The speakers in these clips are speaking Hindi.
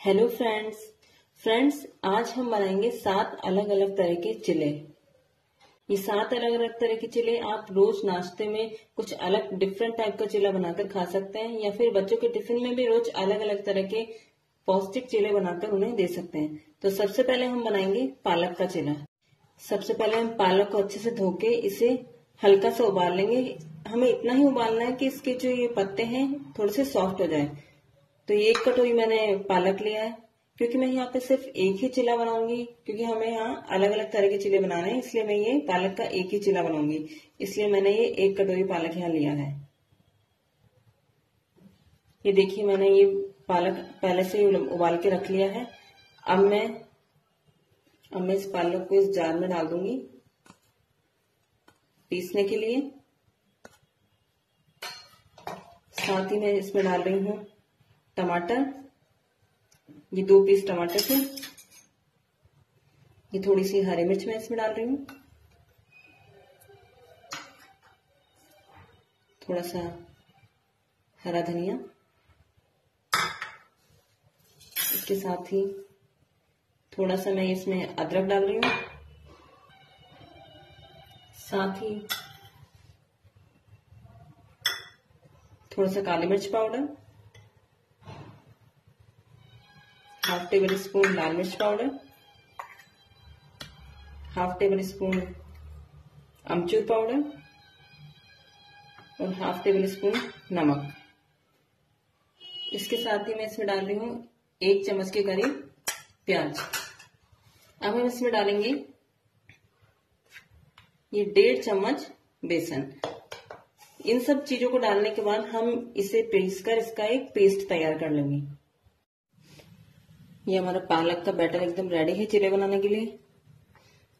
हेलो फ्रेंड्स फ्रेंड्स आज हम बनाएँगे सात अलग अलग तरह के चिले। ये सात अलग अलग तरह के चिले आप रोज नाश्ते में कुछ अलग डिफरेंट टाइप का चिला बनाकर खा सकते हैं, या फिर बच्चों के टिफ़िन में भी रोज अलग अलग तरह के पौष्टिक चिले बनाकर उन्हें दे सकते हैं। तो सबसे पहले हम बनाएँगे पालक का चिला। सबसे पहले हम पालक को अच्छे से धो के इसे हल्का सा उबाल लेंगे। हमें इतना ही उबालना है कि इसके जो ये पत्ते हैं थोड़े से सॉफ्ट हो जाए। तो ये एक कटोरी मैंने पालक लिया है, क्योंकि मैं यहाँ पे सिर्फ़ एक ही चिला बनाऊँगी, क्योंकि हमें यहाँ अलग अलग तरह के चिले बनाने हैं, इसलिए मैं ये पालक का एक ही चिला बनाऊँगी, इसलिए मैंने ये एक कटोरी पालक यहाँ लिया है। ये देखिए, मैंने ये पालक पहले से ही उबाल के रख लिया है। अब मैं अब मैं इस पालक को इस जार में डाल दूँगी, पीसने के लिए। साथ ही मैं इसमें डाल रही हूँ टमाटर। ये दो पीस टमाटर थे। ये थोड़ी सी हरी मिर्च मैं इसमें डाल रही हूँ। थोड़ा सा हरा धनिया। इसके साथ ही थोड़ा सा मैं इसमें अदरक डाल रही हूँ। साथ ही थोड़ा सा काली मिर्च पाउडर। हाफ़ टेबल स्पून लाल मिर्च पाउडर हाफ़ टेबल स्पून अमचूर पाउडर और हाफ़ टेबल स्पून नमक इसके साथ ही मैं इसमें डाल रही हूँ एक चम्मच के करीब प्याज। अब हम इसमें डालेंगे ये डेढ़ चम्मच बेसन। इन सब चीज़ों को डालने के बाद हम इसे पीस कर इसका एक पेस्ट तैयार कर लेंगे। ये हमारा पालक का बैटर एकदम रेडी है चिले बनाने के लिए।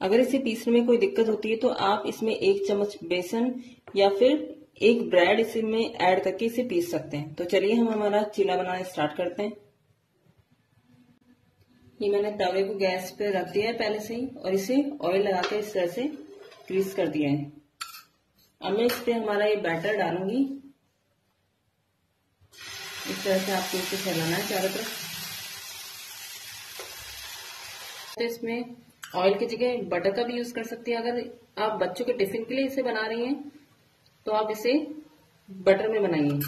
अगर इसे पीसने में कोई दिक्कत होती है तो आप इसमें एक चम्मच बेसन या फिर एक ब्रेड इसमें ऐड करके इसे पीस सकते हैं। तो चलिए हम हमारा चिला बनाना स्टार्ट करते हैं। ये मैंने तवे को गैस पे रख दिया है पहले से ही और इसे ऑयल लगा के इस तरह से ग्रीस कर दिया है। अब मैं इस पे हमारा ये बैटर डालूँगी। इस तरह से आपको इसे फैलाना है चारों तरफ़। तो इसमें ऑयल की जगह बटर का भी यूज़ कर सकती है। अगर आप बच्चों के टिफ़िन के लिए इसे बना रही हैं तो आप इसे बटर में बनाइए।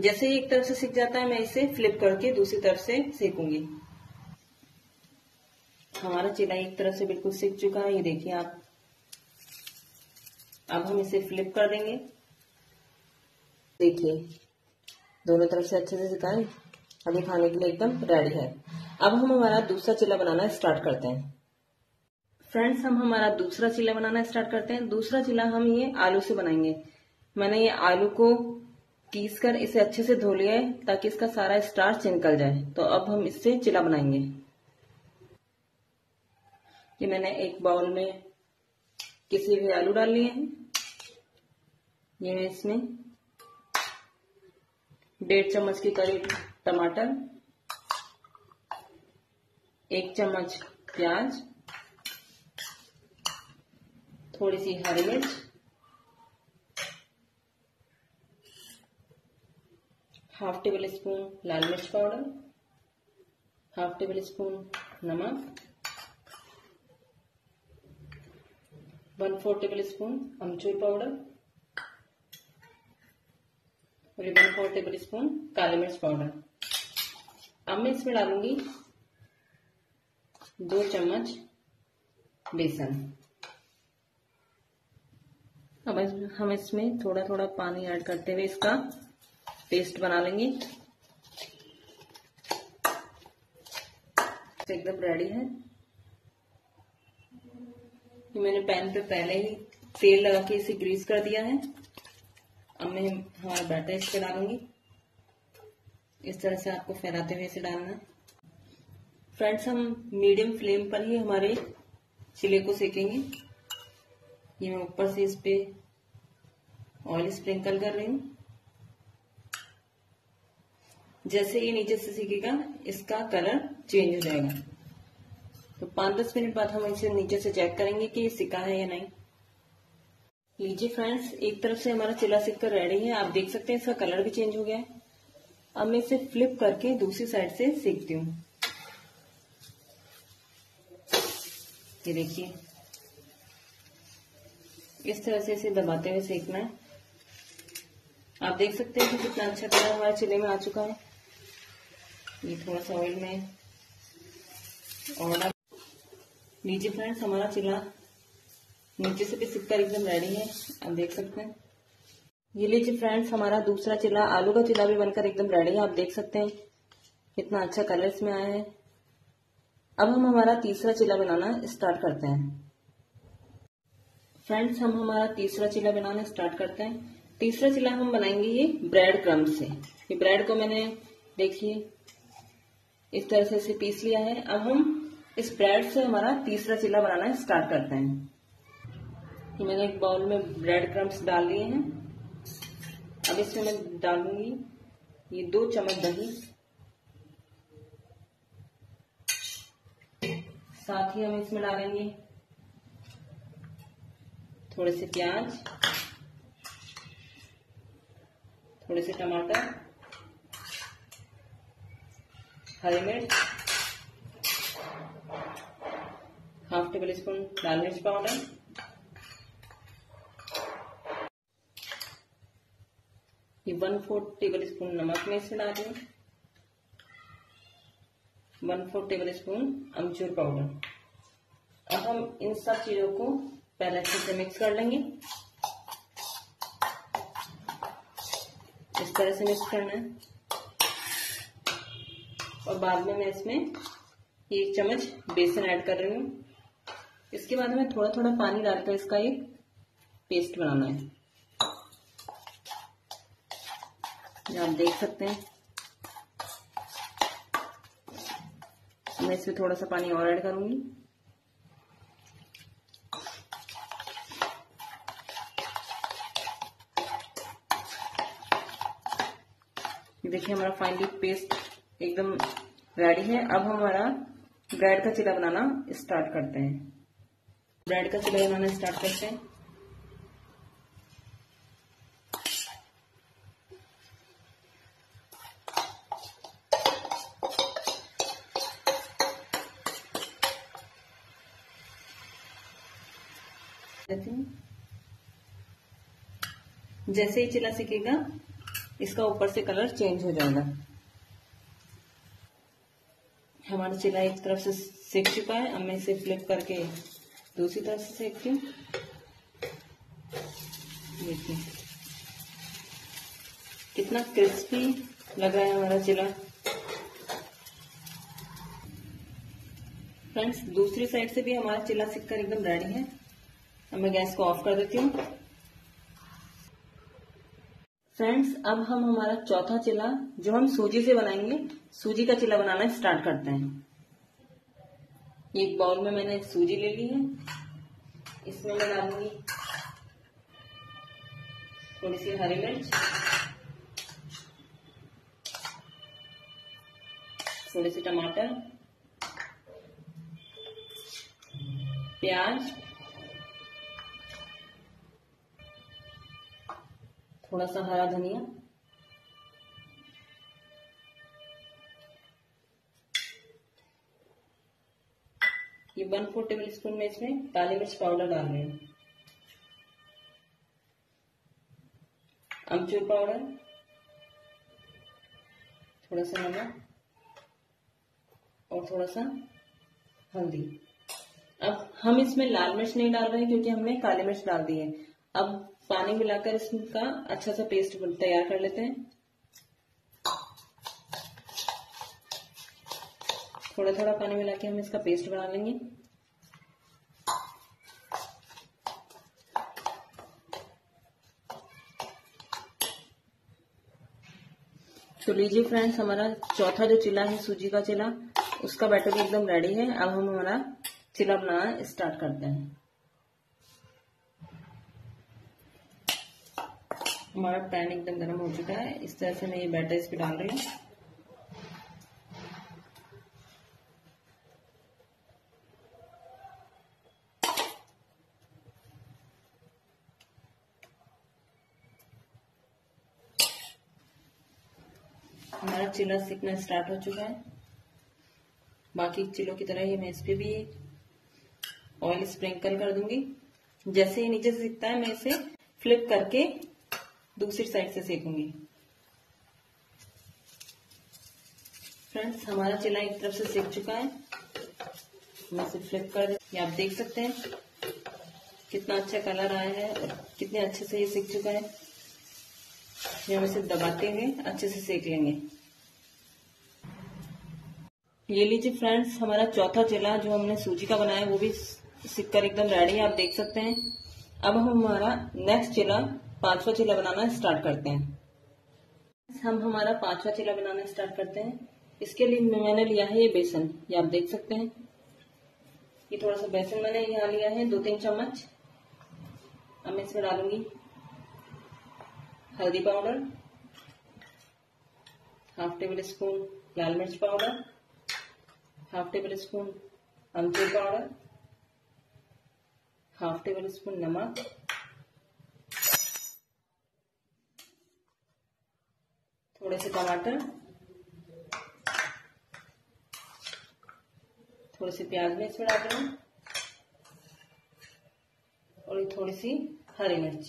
जैसे ही एक तरफ़ से सीख जाता है, मैं इसे फ्लिप करके दूसरी तरफ़ से सेकूँगी। हमारा चिला एक तरफ़ से बिल्कुल सीख चुका है। ये देखिए आप। अब हम इसे फ्लिप कर देंगे। देखिए, दोनों तरफ़ से अच्छे से सिखाए अभी खाने के लिए एकदम रेडी है। अब हम हमारा दूसरा चिल्ला बनाना स्टार्ट करते हैं। फ्रेंड्स हम हमारा दूसरा चिल्ला बनाना स्टार्ट करते हैं। दूसरा चिल्ला हम ये आलू से बनाएँगे। मैंने ये आलू को पीस कर इसे अच्छे से धो लिया है ताकि इसका सारा स्टार्च निकल जाए। तो अब हम इससे चिल्ला बनाएँगे। ये मैंने एक बाउल में किसी भी आलू डाल लिए हैं। ये इसमें डेढ़ चम्मच के करीब टमाटर। एक चम्मच प्याज, थोड़ी सी हरी मिर्च, हाफ़ टेबल स्पून लाल मिर्च पाउडर, हाफ़ टेबल स्पून नमक, वन फोर टेबल स्पून अमचूर पाउडर, और वन फोर टेबल स्पून काली मिर्च पाउडर। अब मैं इसमें डालूँगी दो चम्मच बेसन। अब हम इसमें थोड़ा थोड़ा पानी ऐड करते हुए इसका पेस्ट बना लेंगे। एकदम रेडी है। ये मैंने पैन पे पहले ही तेल लगा के इसे ग्रीस कर दिया है। अब मैं हमारा बैटर इस पे डालूँगी। इस तरह से आपको फैलाते हुए इसे डालना। है फ्रेंड्स हम मीडियम फ्लेम पर ही हमारे चिले को सेकेंगे। ये मैं ऊपर से इस पे ऑयल स्प्रिंकल कर रही हूँ। जैसे ये नीचे से सीखेगा, इसका कलर चेंज हो जाएगा। तो पाँच दस मिनट बाद हम इसे नीचे से चेक करेंगे कि ये सिका है या नहीं। लीजिए फ्रेंड्स एक तरफ़ से हमारा चिला सिक कर रेडी है। आप देख सकते हैं इसका कलर भी चेंज हो गया है। अब मैं इसे फ्लिप करके दूसरी साइड से सीखती हूँ। ये देखिए। इस तरह से इसे दबाते हुए सेकना है। आप देख सकते हैं कि कितना अच्छा कलर हमारे चिले में आ चुका है। ये थोड़ा सा ऑयल में और लीजिए फ्रेंड्स हमारा चिला नीचे से भी सिक्कर एकदम रेडी है। आप देख सकते हैं। ये लीजिए फ्रेंड्स हमारा दूसरा चिला आलू का चिला भी बनकर एकदम रेडी है। आप देख सकते हैं कितना अच्छा कलर इसमें आया है। अब हम हमारा तीसरा चिला बनाना स्टार्ट करते हैं। फ्रेंड्स हम हमारा तीसरा चिला बनाना स्टार्ट करते हैं। तीसरा चिला हम बनाएँगे ये ब्रेड क्रम से। ये ब्रेड को मैंने, देखिए, इस तरह से इसे पीस लिया है। अब हम इस ब्रेड से हमारा तीसरा चिल्ला बनाना स्टार्ट करते हैं। मैंने एक बाउल में ब्रेड क्रम्स डाल दिए हैं। अब इसमें मैं डालूँगी ये दो चम्मच दही। साथ ही हम इसमें डालेंगे थोड़े से प्याज, थोड़े से टमाटर, हरी मिर्च, हाफ़ टेबल स्पून लाल मिर्च पाउडर। ये वन फोर्थ टेबल स्पून नमक में इसमें डाल। दें वन फोर्थ टेबल स्पून अमचूर पाउडर। अब हम इन सब चीज़ों को पहले अच्छे से मिक्स कर लेंगे। इस तरह से मिक्स करना है। और बाद में मैं इसमें एक चम्मच बेसन ऐड कर रही हूँ। इसके बाद हमें थोड़ा थोड़ा पानी डालकर इसका एक पेस्ट बनाना है। आप देख सकते हैं। मैं इसमें थोड़ा सा पानी और ऐड करूँगी। देखिए, हमारा फाइनली पेस्ट एकदम रेडी है। अब हमारा ब्रेड का चिला बनाना स्टार्ट करते हैं। ब्रेड का चिला बनाना स्टार्ट करते हैं। जैसे ही चिला सीखेगा, इसका ऊपर से कलर चेंज हो जाएगा। हमारा चिला एक तरफ़ से सेक चुका है, अब मैं इसे फ्लिप करके दूसरी तरफ़ से सेकती हूँ। देखिए, कितना क्रिस्पी लग रहा है हमारा चिला फ्रेंड्स, दूसरी साइड से भी हमारा चिला सिककर एकदम रेडी है। अब मैं गैस को ऑफ़ कर देती हूँ। फ्रेंड्स, अब हम हमारा चौथा चिला जो हम सूजी से बनाएँगे, सूजी का चिला बनाना स्टार्ट करते हैं। एक बाउल में मैंने सूजी ले ली है। इसमें मैं डालूँगी थोड़ी सी हरी मिर्च, थोड़े से टमाटर, प्याज थोड़ा सा हरा धनिया। ये वन फोर टेबल स्पून में इसमें काली मिर्च पाउडर डाल रहे हैं। अमचूर पाउडर। थोड़ा सा नमक। और थोड़ा सा हल्दी। अब हम इसमें लाल मिर्च नहीं डाल रहे हैं क्योंकि हमने काली मिर्च डाल दी है। अब पानी मिलाकर इसका अच्छा सा पेस्ट तैयार कर लेते हैं। थोड़ा थोड़ा पानी मिला के हम इसका पेस्ट बना लेंगे। तो लीजिए फ्रेंड्स हमारा चौथा जो चिल्ला है, सूजी का चिल्ला, उसका बैटर भी एकदम रेडी है। अब हम हमारा चिल्ला बनाना स्टार्ट करते हैं। हमारा पैन एकदम गर्म हो चुका है। इस तरह से मैं ये बैटर इस पर डाल रही हूँ। हमारा चिल्ला सीखना स्टार्ट हो चुका है। बाकी चिल्लों की तरह ही मैं इस पर भी ऑयल स्प्रिंकल कर दूँगी। जैसे ही नीचे से सीखता है, मैं इसे फ्लिप करके दूसरी साइड से सेकूँगी। फ्रेंड्स, हमारा चिल्ला एक तरफ़ से सेक चुका है। मैं इसे फ्लिप कर ये आप देख सकते हैं कितना अच्छा कलर आया है और कितने अच्छे से ये सीख चुका है। ये हम इसे दबाते हुए अच्छे से सेक लेंगे। ये लीजिए फ्रेंड्स, हमारा चौथा चिल्ला जो हमने सूजी का बनाया, वो भी सिक कर एकदम रेडी है, आप देख सकते हैं। अब हम हमारा नेक्स्ट चिल्ला पांचवा चिल्ला बनाना स्टार्ट करते हैं। हम हमारा पांचवा चिल्ला बनाना स्टार्ट करते हैं। इसके लिए मैंने लिया है ये बेसन। ये आप देख सकते हैं। ये थोड़ा सा बेसन मैंने यहाँ लिया है, दो तीन चम्मच। अब मैं इसमें डालूँगी हल्दी पाउडर हाफ़ टेबल स्पून लाल मिर्च पाउडर हाफ़ टेबल स्पून अमचूर पाउडर हाफ़ टेबल स्पून नमक थोड़े से टमाटर। थोड़े से प्याज में इसमें डाल रही और थोड़ी सी हरी मिर्च।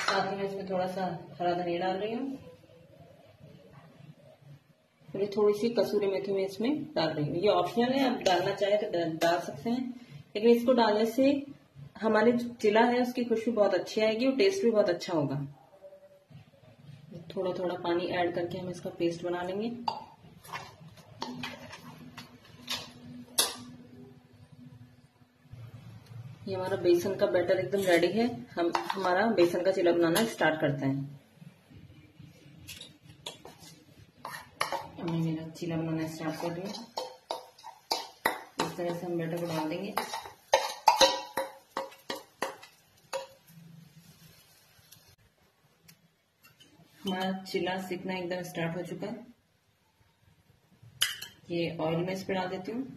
साथ ही मैं इसमें थोड़ा सा हरा धनिया डाल रही हूँ। फिर थोड़ी सी कसूरी मेथी में इसमें डाल रही हूँ। ये ऑप्शनल है, आप डालना चाहे तो डाल सकते हैं। लेकिन इसको डालने से हमारे जो चिला है, उसकी खुशबू बहुत अच्छी आएगी और टेस्ट भी बहुत अच्छा होगा। थोड़ा थोड़ा पानी ऐड करके हम इसका पेस्ट बना लेंगे। ये हमारा बेसन का बैटर एकदम रेडी है। हम, हमारा बेसन का चिला बनाना स्टार्ट करते हैं। मेरा चिला बनाना स्टार्ट कर दूँ इस तरह से हम बैटर को डाल देंगे। हमारा चिल्ला, सीखना एकदम स्टार्ट हो चुका है। ये ऑयल में इस डाल देती हूँ।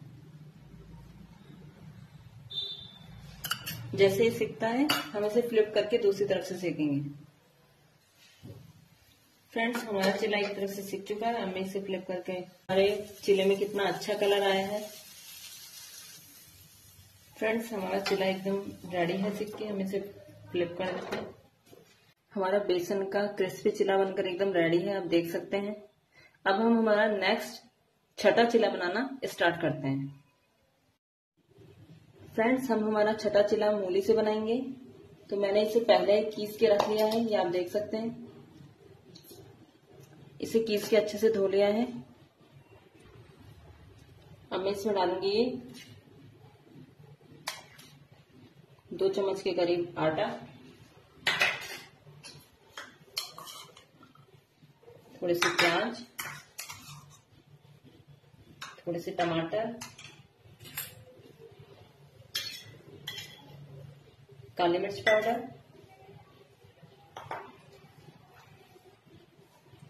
जैसे ही सीखता है, हम इसे फ्लिप करके दूसरी तरफ़ से सेकेंगे फ्रेंड्स हमारा चिल्ला एक तरफ़ से सीख चुका है हमें इसे फ्लिप करके। हमारे चिले में कितना अच्छा कलर आया है। फ्रेंड्स हमारा चिल्ला एकदम रेडी है सीख के, हम इसे फ्लिप कर देते हैं। हमारा बेसन का क्रिस्पी चिला बनकर एकदम रेडी है, आप देख सकते हैं। अब हम हमारा नेक्स्ट छठा चिला बनाना स्टार्ट करते हैं। फ्रेंड्स हम हमारा छठा चिला मूली से बनाएँगे। तो मैंने इसे पहले कीस के रख लिया है, ये आप देख सकते हैं। इसे कीस के अच्छे से धो लिया है। अब मैं इसमें डालूँगी दो चम्मच के करीब आटा। थोड़े से प्याज, थोड़े से टमाटर, काली मिर्च पाउडर,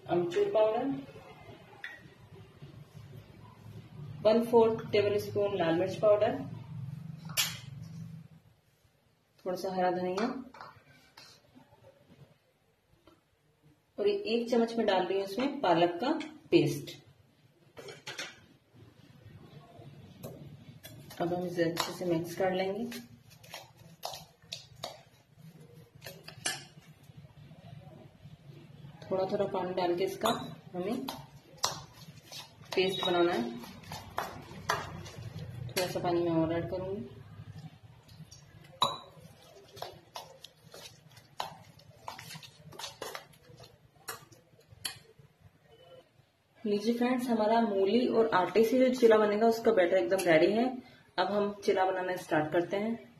अमचूर powder, one fourth tablespoon लाल मिर्च पाउडर, थोड़ा सा हरा धनिया और एक चम्मच में डाल रही हूँ इसमें पालक का पेस्ट अब हम इसे अच्छे से मिक्स कर लेंगे। थोड़ा थोड़ा पानी डाल के इसका हमें पेस्ट बनाना है। थोड़ा सा पानी मैं और ऐड करूँगी। लीजिए फ्रेंड्स हमारा मूली और आटे से जो चिला बनेगा, उसका बैटर एकदम रेडी है। अब हम चिला बनाना स्टार्ट करते हैं।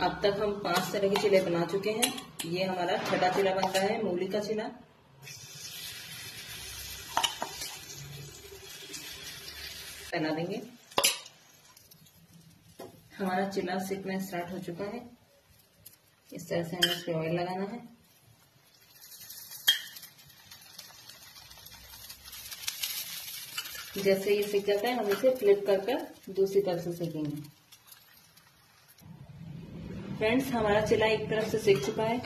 अब तक हम पाँच तरह के चिले बना चुके हैं। ये हमारा छठा चिला बनता है, मूली का चिला। बना देंगे। हमारा चिला सीखना स्टार्ट हो चुका है। इस तरह से हमें ऑयल लगाना है। जैसे ये सीख जाता है, हम इसे फ्लिप कर दूसरी तरफ़ से सीखेंगे। फ्रेंड्स हमारा चिला एक तरफ़ से सीख चुका है।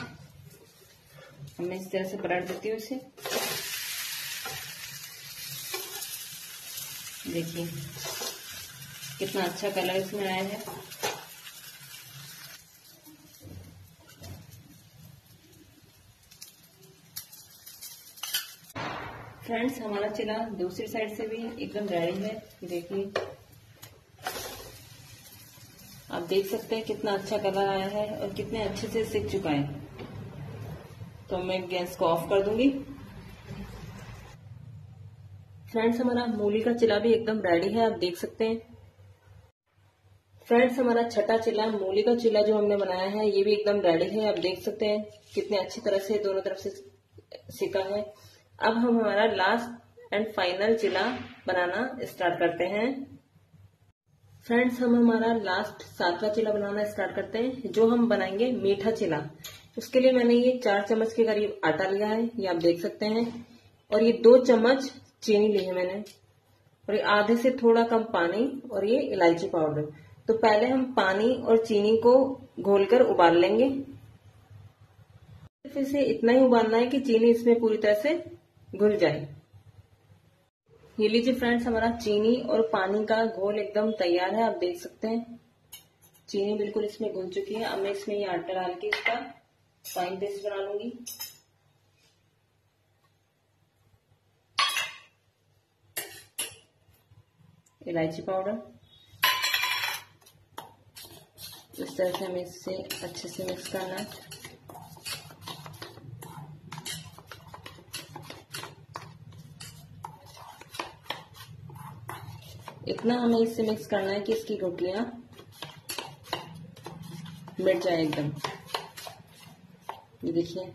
हमें इस तरह से पलट देती हूँ इसे। देखिए, कितना अच्छा कलर इसमें आया है। फ्रेंड्स हमारा चिला दूसरी साइड से भी एकदम रेडी है। देखिए। आप देख सकते हैं कितना अच्छा कलर आया है और कितने अच्छे से सीख चुका है। तो मैं गैस को ऑफ़ कर दूँगी। फ्रेंड्स हमारा मूली का चिला भी एकदम रेडी है, आप देख सकते हैं। फ्रेंड्स हमारा छठा चिला, मूली का चिला जो हमने बनाया है, ये भी एकदम रेडी है, आप देख सकते हैं। कितने अच्छी तरह से दोनों तरफ़ से सीखा है। अब हम हमारा last and final chilla banana start करते हैं। फ्रेंड्स हम हमारा लास्ट सातवा चिला बनाना स्टार्ट करते हैं, जो हम बनाएँगे मीठा चिला उसके लिए मैंने ये चार चम्मच के करीब आटा लिया है, ये आप देख सकते हैं, और ये दो चम्मच चीनी ली है मैंने, और ये आधे से थोड़ा कम पानी और ये इलायची पाउडर। तो पहले हम पानी और चीनी को घोलकर उबाल लेंगे। फिर से इतना ही उबालना है कि चीनी इसमें पूरी तरह से घुल जाए। ये लीजिए फ्रेंड्स हमारा चीनी और पानी का घोल एकदम तैयार है, आप देख सकते हैं। चीनी बिल्कुल इसमें घुल चुकी है। अब मैं इसमें ये आटा डाल के इसका फाइन पेस्ट बना लूँगी। इलायची पाउडर इस तरह से हमें इससे अच्छे से मिक्स करना है। इतना हमें इससे मिक्स करना है कि इसकी गुटलियाँ मिट जाए एकदम। ये देखिए।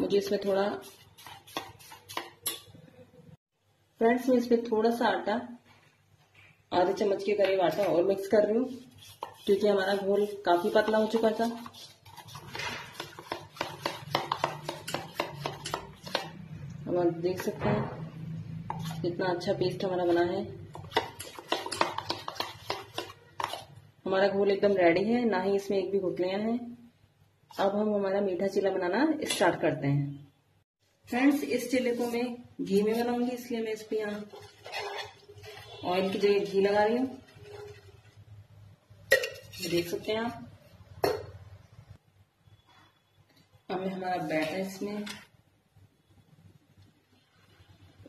मुझे इसमें थोड़ा फ्रेंड्स, मैं इसमें थोड़ा सा आटा, आधे चम्मच के करीब आटा और मिक्स कर रही हूँ, क्योंकि हमारा घोल काफ़ी पतला हो चुका था। हम देख सकते हैं। कितना अच्छा पेस्ट हमारा बना है। हमारा घोल एकदम रेडी है, ना ही इसमें एक भी घुटलियाँ हैं। अब हम हमारा मीठा चिला बनाना स्टार्ट करते हैं। फ्रेंड्स इस चिल्ले को मैं घी में बनाऊँगी, इसलिए मैं इस पे यहाँ ऑयल की जगह घी लगा रही हूँ। देख सकते हैं आप। अब हमारा बैटर इसमें।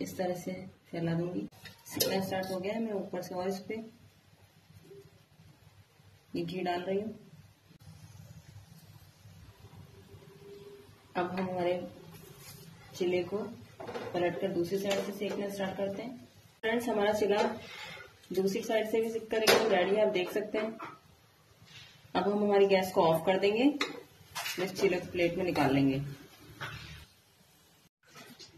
इस तरह से। फैला दूँगी सिकना स्टार्ट हो गया है, मैं ऊपर से और इस पे ये घी डाल रही हूँ। अब हम हमारे चिले को पलट कर दूसरी साइड से सेकना स्टार्ट करते हैं। फ्रेंड्स हमारा चिला दूसरी साइड से भी सिक कर एकदम रेडी है, आप देख सकते हैं। अब हम हमारी गैस को ऑफ़ कर देंगे चिले को प्लेट में निकाल लेंगे।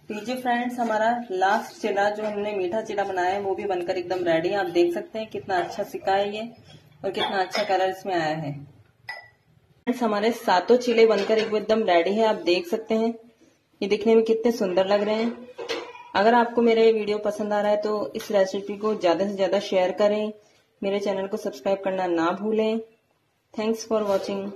लीजिए फ्रेंड्स हमारा लास्ट चिला जो हमने मीठा चिला बनाया है, वो भी बनकर एकदम रेडी है। आप देख सकते हैं कितना अच्छा सिका है ये और कितना अच्छा कलर इसमें आया है। फ्रेंड्स हमारे सातों चिले बनकर एकदम रेडी है। आप देख सकते हैं। ये दिखने में कितने सुंदर लग रहे हैं। अगर आपको मेरा ये वीडियो पसंद आ रहा है तो इस रेसिपी को ज़्यादा से ज़्यादा शेयर करें। मेरे चैनल को सब्सक्राइब करना ना भूलें। Thanks for watching